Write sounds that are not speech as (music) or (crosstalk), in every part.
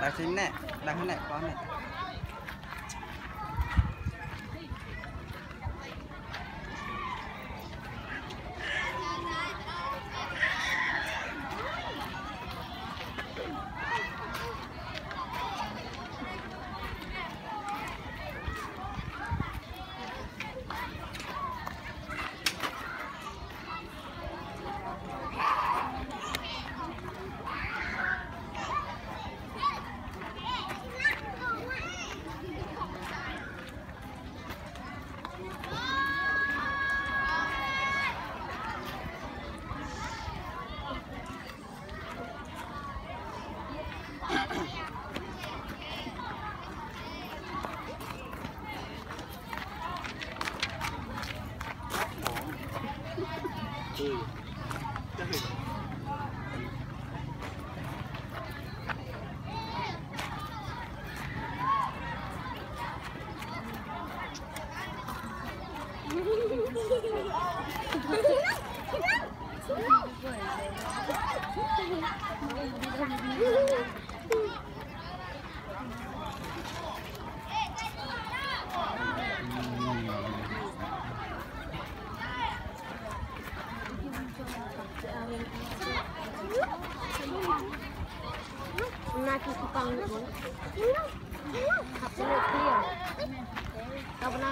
đặt xin nè đặt cái này con này.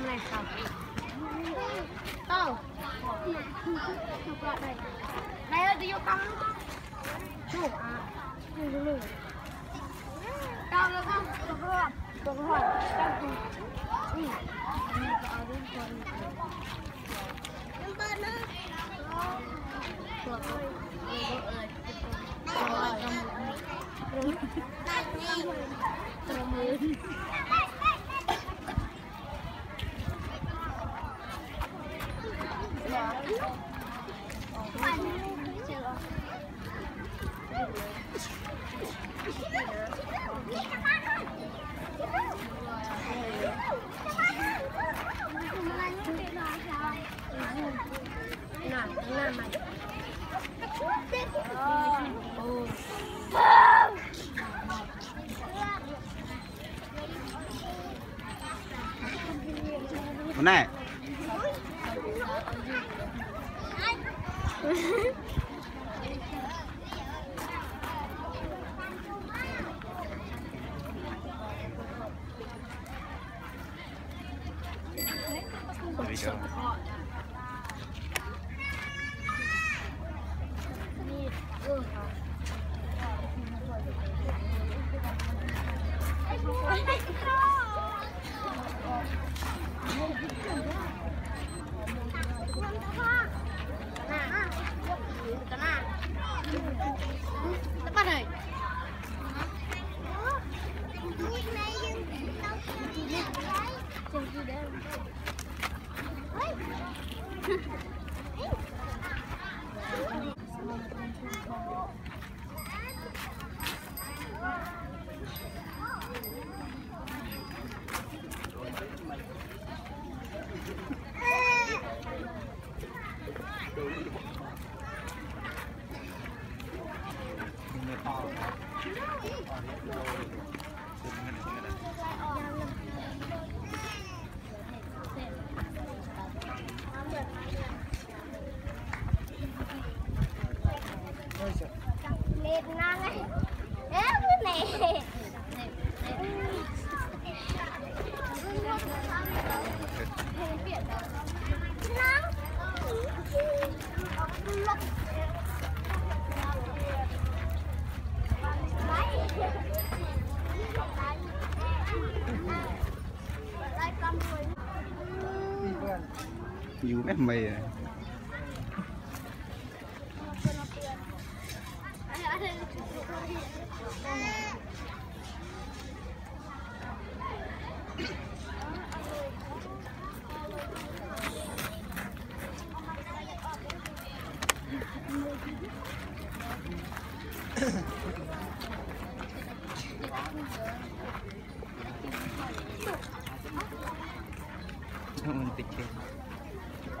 Nam này học. Đâu? Đây. Ơi, đi vô con. Chú à. Đi vô luôn. Đâu được không? Được không? Được rồi. Không? Ừ. Những bên nữa. Được rồi. Nah, nah, mày. Oh. con này There we go. Come (laughs) อยู่แม่มยมันติดเชื้อ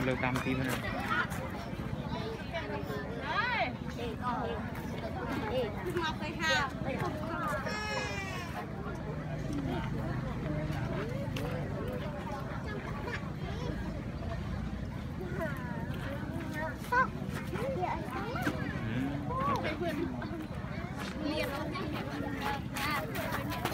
một lều tầm tí nữa Hãy subscribe cho kênh Ghiền Mì Gõ Để không bỏ lỡ những video hấp dẫn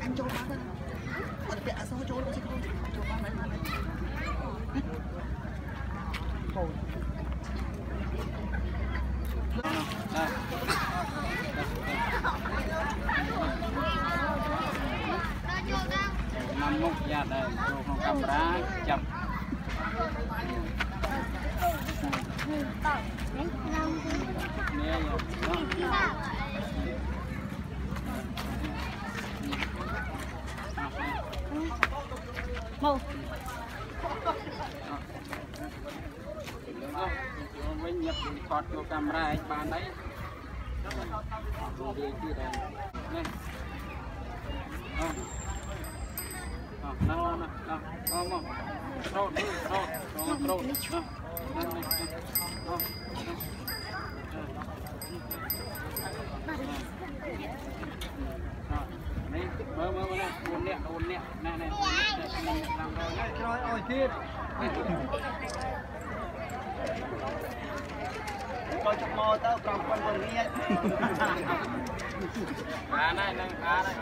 anh cho bác mà bẹ sao cho nó chứ không? Cho bác lại lại thôi គ្នាយក Một យកវិញញឹកថតចូលកាមេរ៉ាឲ្យបានហើយនិយាយទៀតហើយនេះអោអោណ៎ណ៎ណ៎អោមកត្រោតត្រោតត្រោតត្រោតណ៎ mơ mơ mơ này ôn nẹn ôn nẹn này này làm rồi này rồi ôi kia coi chụp mò tao còn còn còn nghe à này này à này